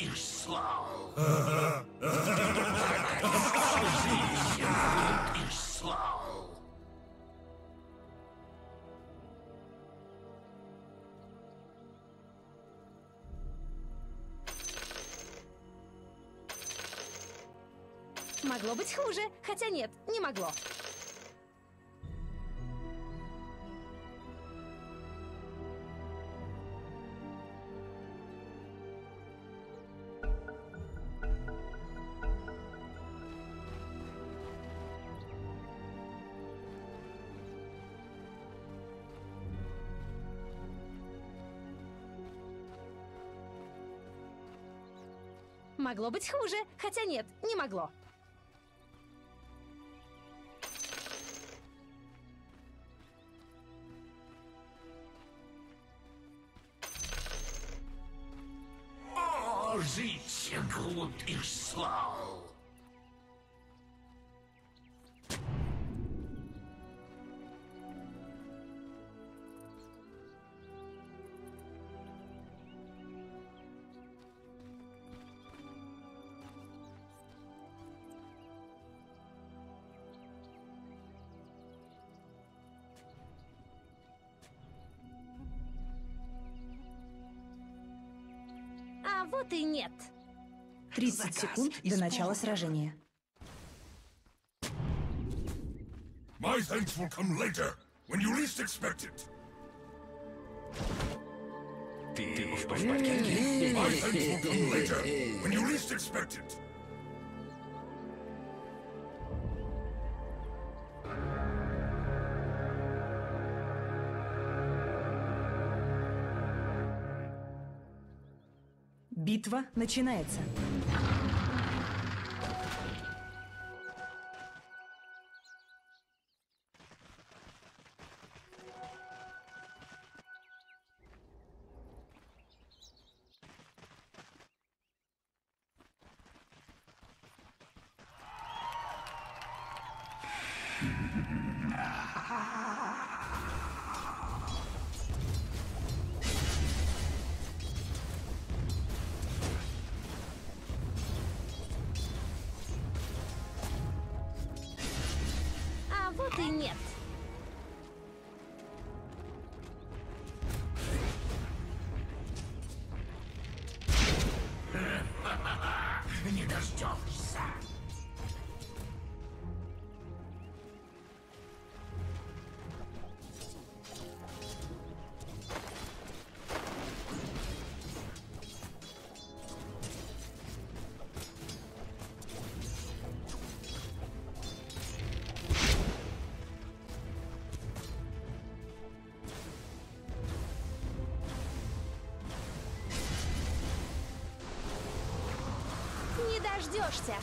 i szlał. życie głód i szlał. Могло быть хуже, хотя нет, не могло. Могло быть хуже, хотя нет, не могло. O, życie głód i вот и нет. 30 секунд до начала сражения. My thanks will come later, when you least expect it. Ты в порядке? My thanks will come later, when you least expect it. Битва начинается. Дождешься.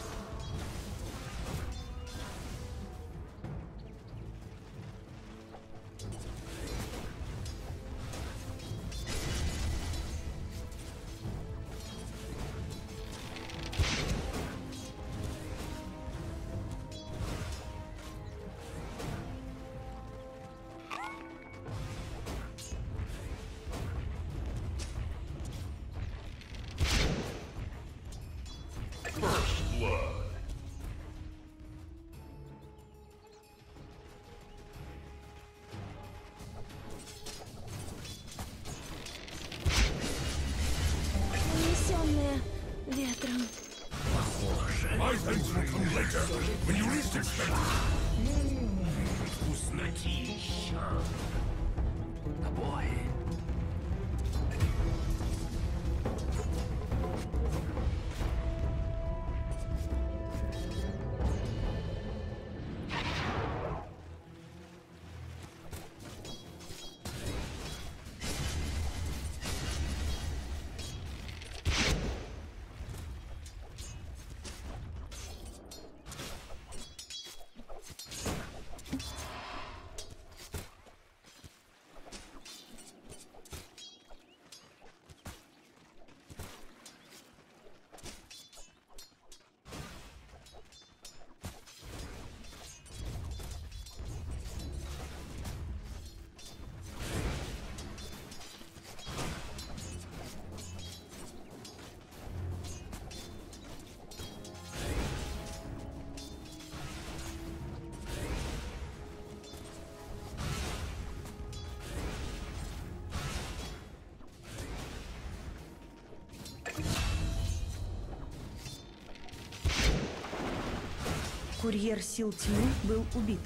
Курьер сил тьмы был убит.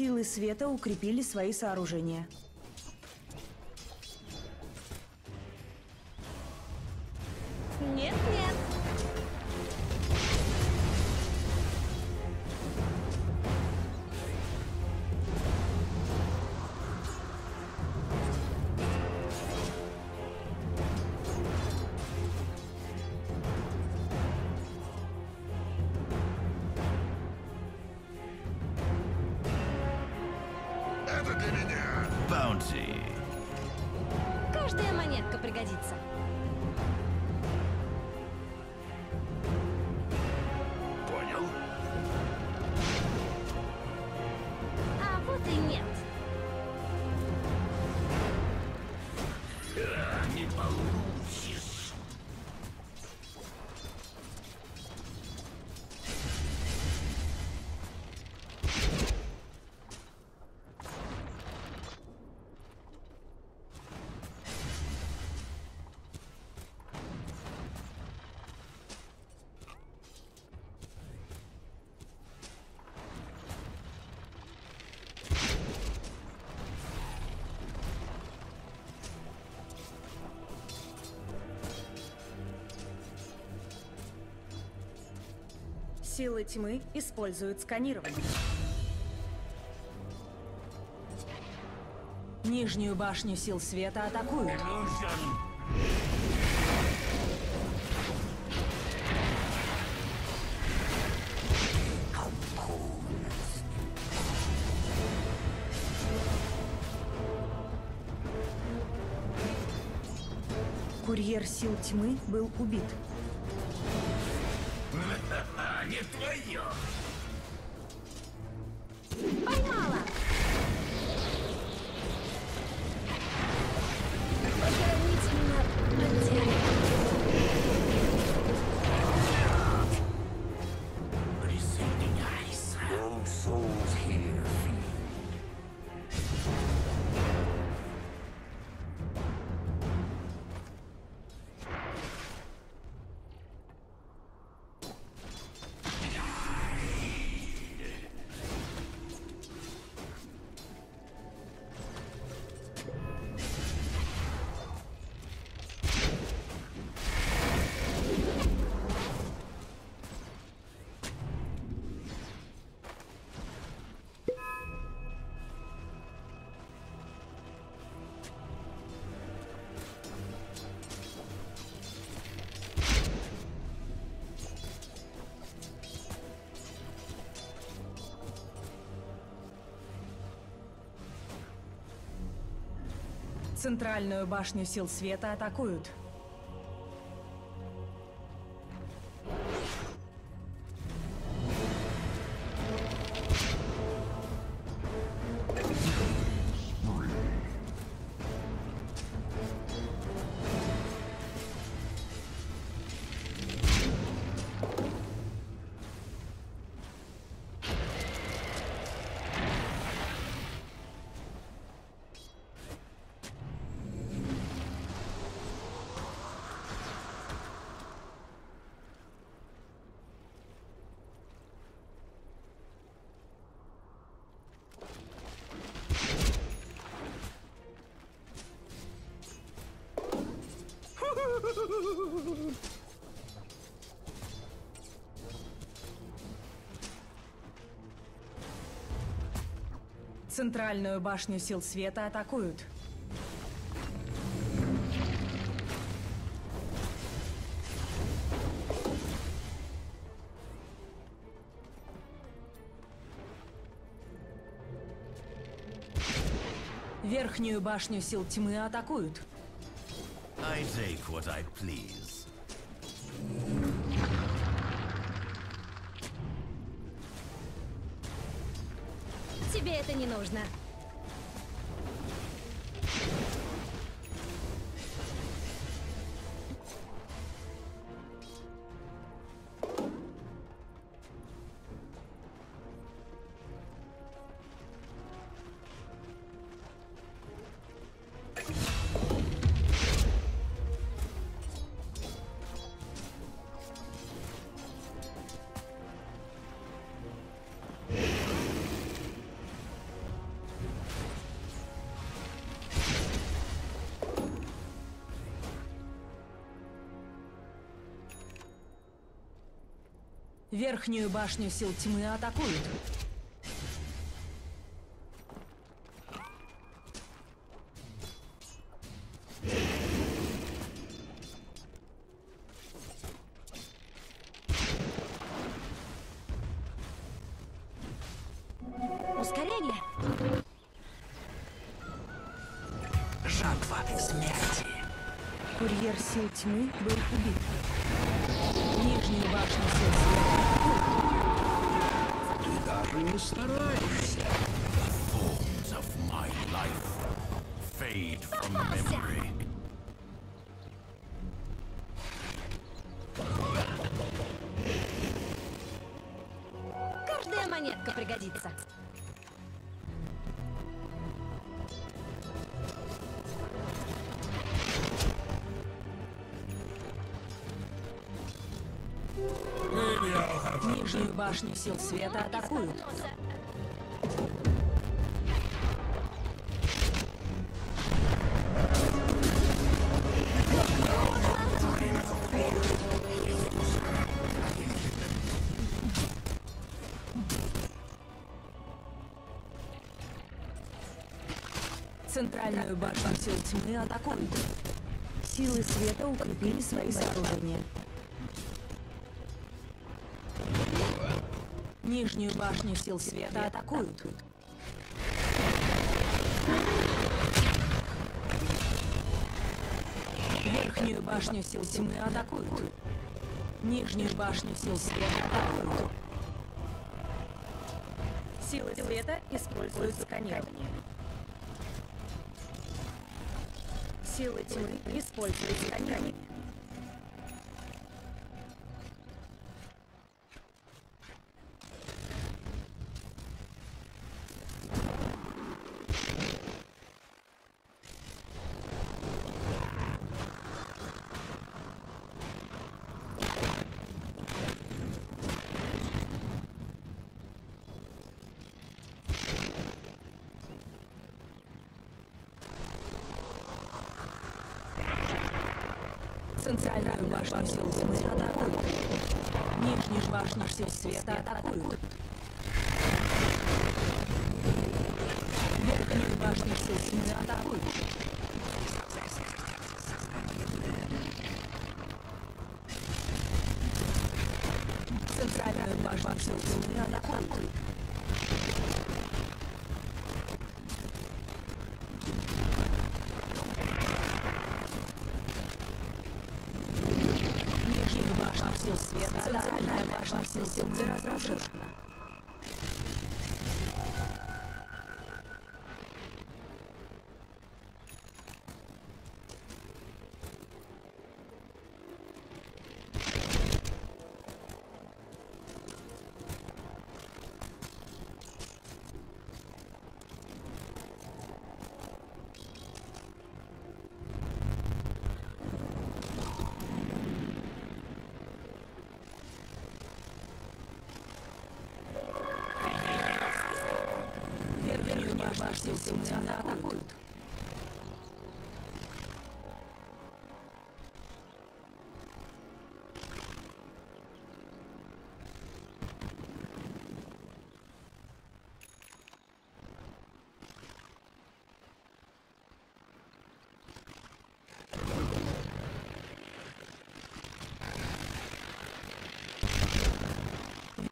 Силы света укрепили свои сооружения. Нет, Силы тьмы используют сканирование. Нижнюю башню сил света атакуют. Курьер сил тьмы был убит. 也呀！Центральную башню сил света атакуют. Центральную башню сил света атакуют. Верхнюю башню сил тьмы атакуют. I take what I please. Не нужно. Верхнюю башню сил тьмы атакуют. Ускорение. Жатва смерти. Курьер сил тьмы был убит. Memory. Каждая монетка пригодится. Нижнюю башню сил света атакуют. Центральную башню сил тьмы атакуют. Силы света укрепили свои сооружения. Нижнюю башню сил света атакуют. Верхнюю башню сил тьмы атакуют. Нижнюю башню сил света атакуют. Силы света используют сканирование. Силы тьмы используют сканирование. Центральную башню сил тьмы атакуют. Нижнюю башню сил света атакуют. Верхнюю башню сил тьмы атакуют. Центральную башню сил тьмы атакуют. Нижнюю башню сил света, центральная башня сил тьмы разрушена.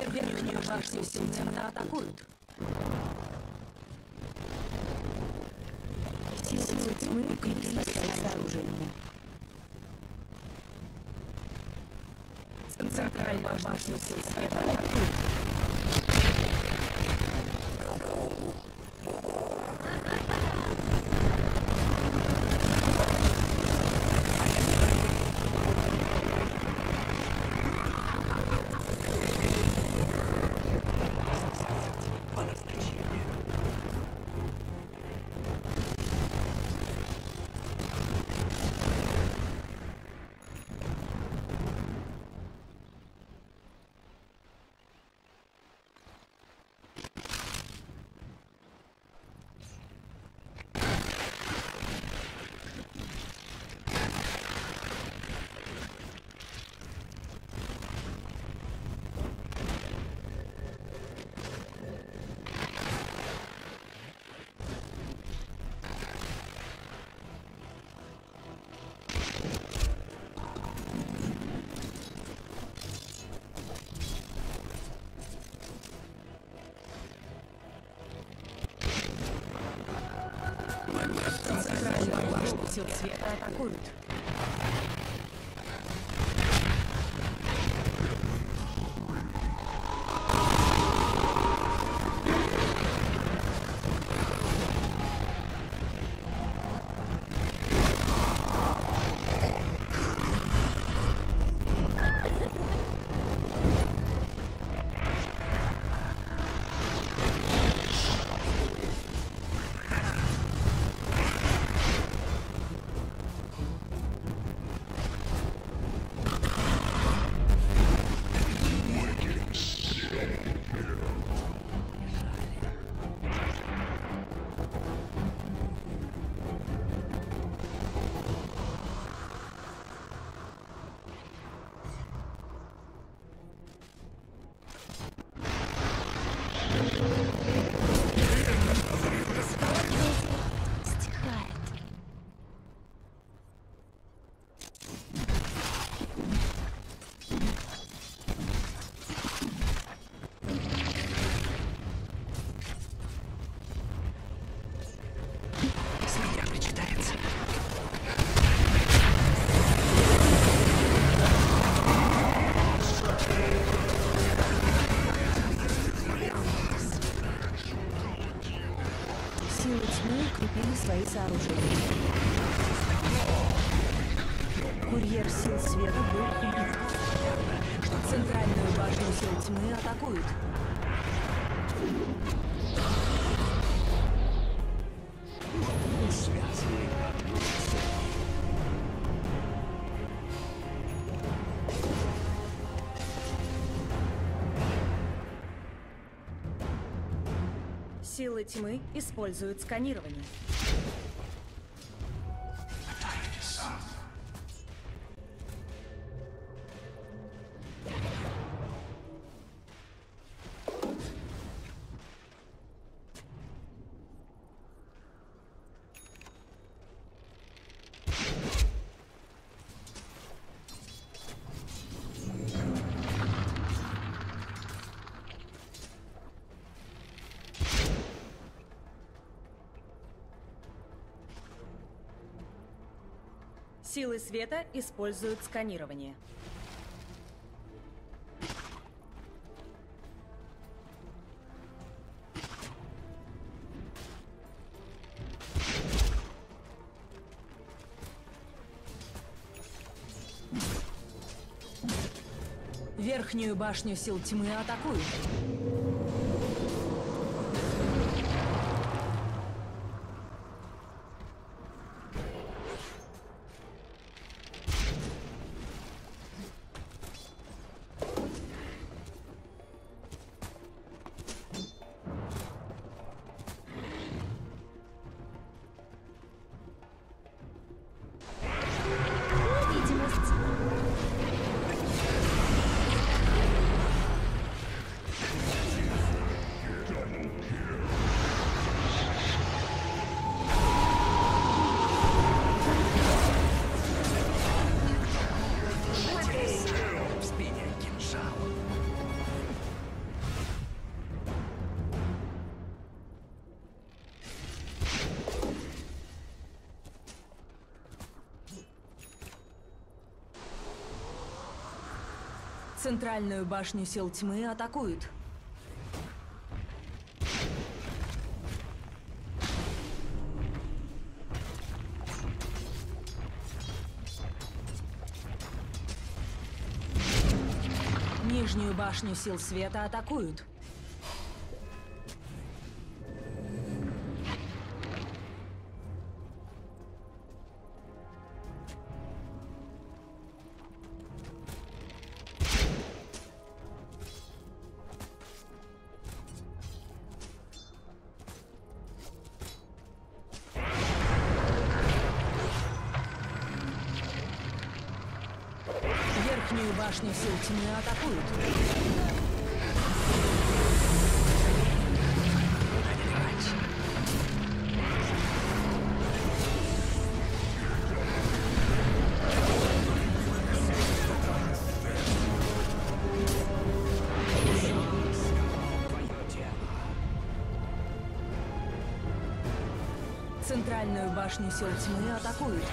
Верхнюю башню сил тьмы атакуют. Верхнюю башню сил тьмы атакуют. Тьмы укрепили свои сооружения. Центральную башню сил света атакуют. Центральную башню сил света Силы тьмы используют сканирование. Силы света используют сканирование. Верхнюю башню сил тьмы атакуют. Центральную башню сил тьмы атакуют. Нижнюю башню сил света атакуют. Тьмы атакуют. Центральную башню сил тьмы атакуют.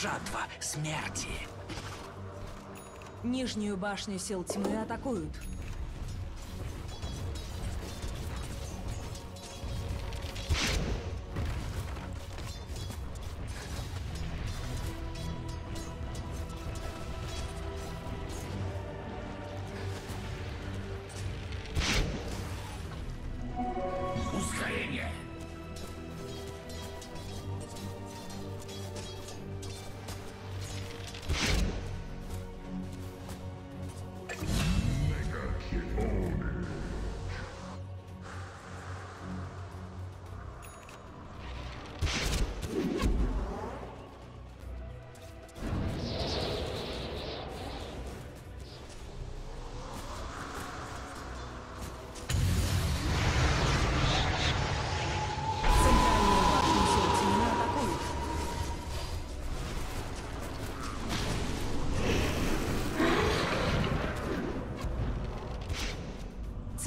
Жатва смерти. Нижнюю башню сил тьмы атакуют.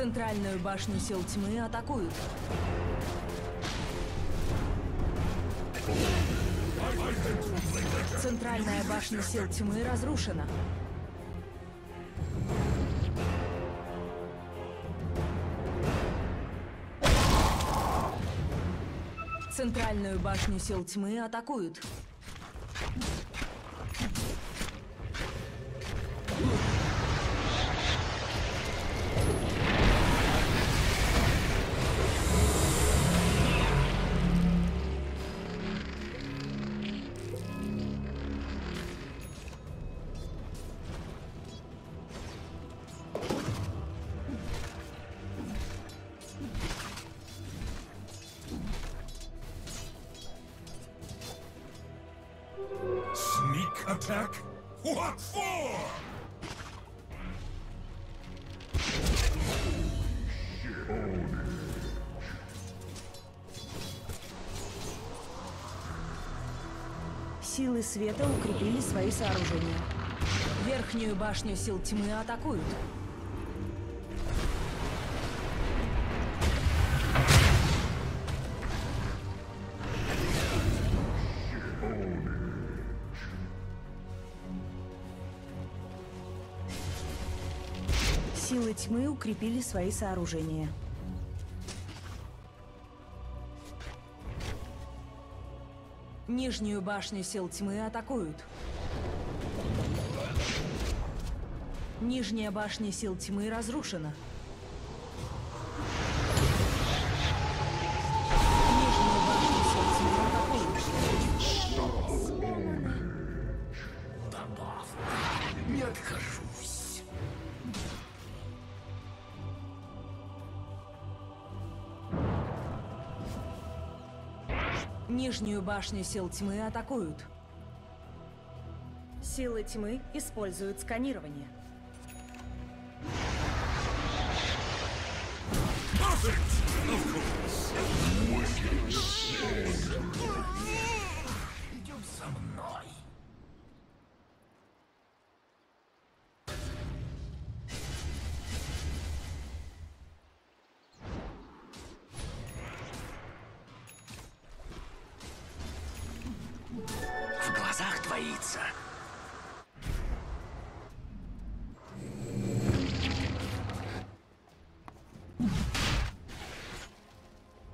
Центральную башню сил тьмы атакуют. Центральная башня сил тьмы разрушена. Центральную башню сил тьмы атакуют. Света укрепили свои сооружения. Верхнюю башню сил тьмы атакуют. Силы тьмы укрепили свои сооружения. Нижнюю башню сил тьмы атакуют. Нижняя башня сил тьмы разрушена. Нижнюю башню сил тьмы атакуют. Силы тьмы используют сканирование. Perfect! Of course.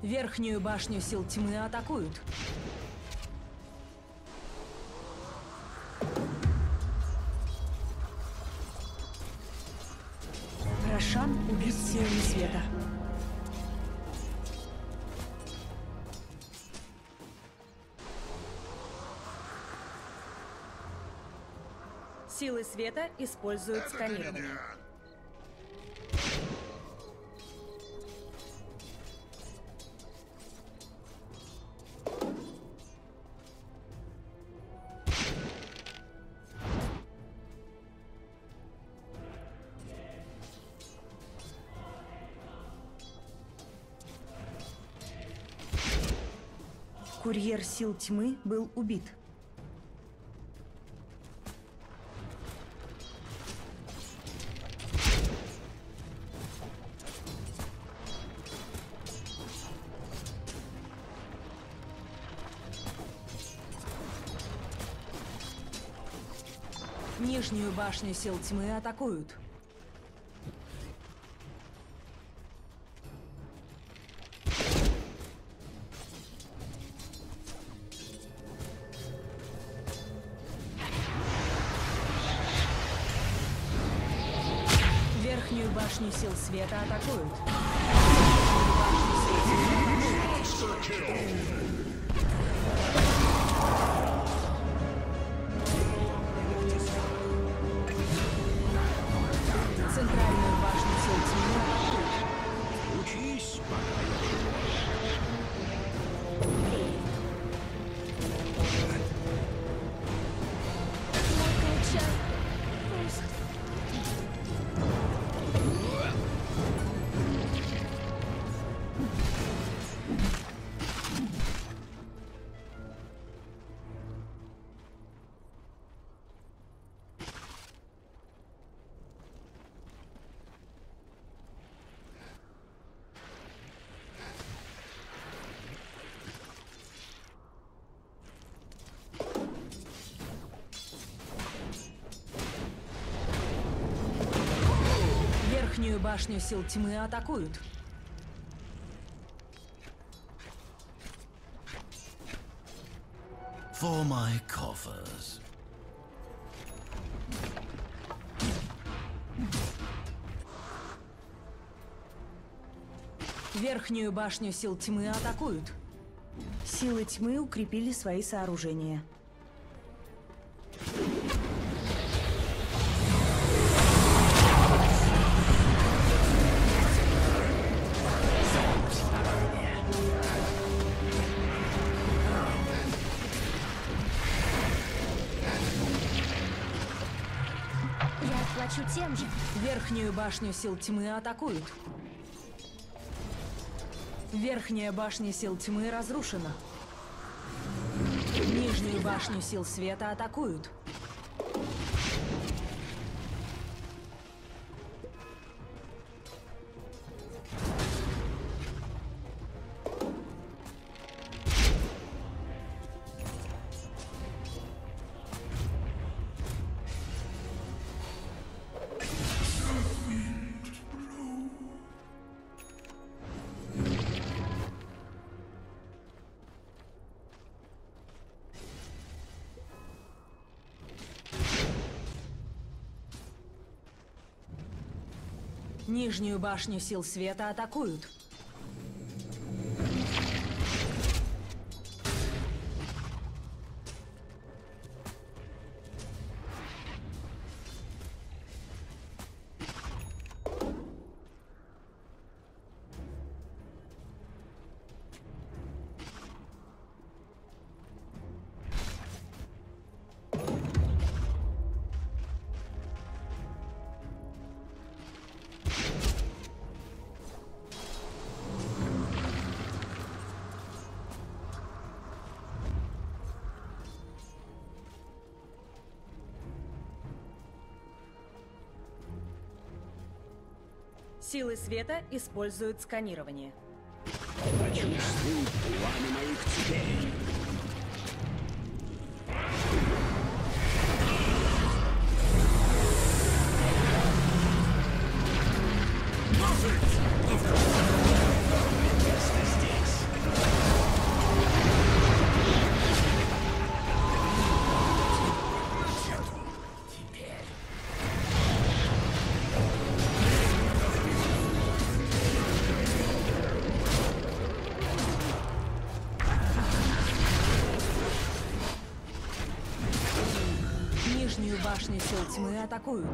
Верхнюю башню сил тьмы атакуют. Рошан убит силами света. Силы света используют сканирование. Курьер сил тьмы был убит. Нижнюю башню сил тьмы атакуют. Сил света атакуют. Центральную башню сил тьмы атакуют. For my coffers. Верхнюю башню сил тьмы атакуют. Силы тьмы укрепили свои сооружения. Башню сил тьмы атакуют. Верхняя башня сил тьмы разрушена. Нижнюю башню сил света атакуют. Нижнюю башню сил света атакуют. Силы света используют сканирование. Почувствуй пламя моих цепей. Тьмы атакуют.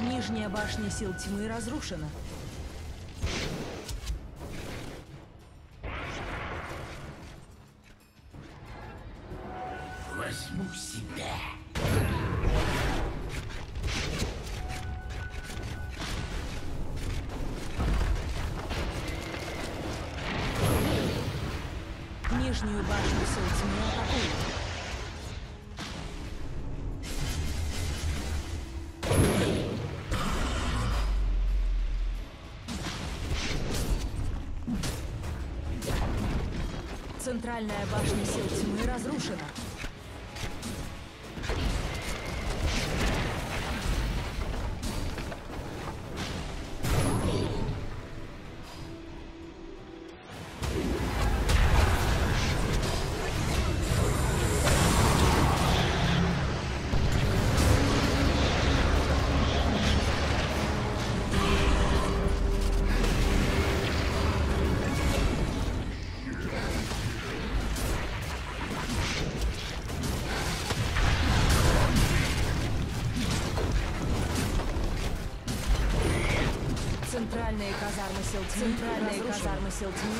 Нижняя башня сил тьмы разрушена. возьму себя. Нижнюю башню сил тьмы атакуют. Центральная башня сил тьмы разрушена. Казармы сил тьмы